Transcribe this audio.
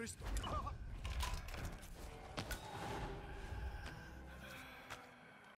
Jesucristo!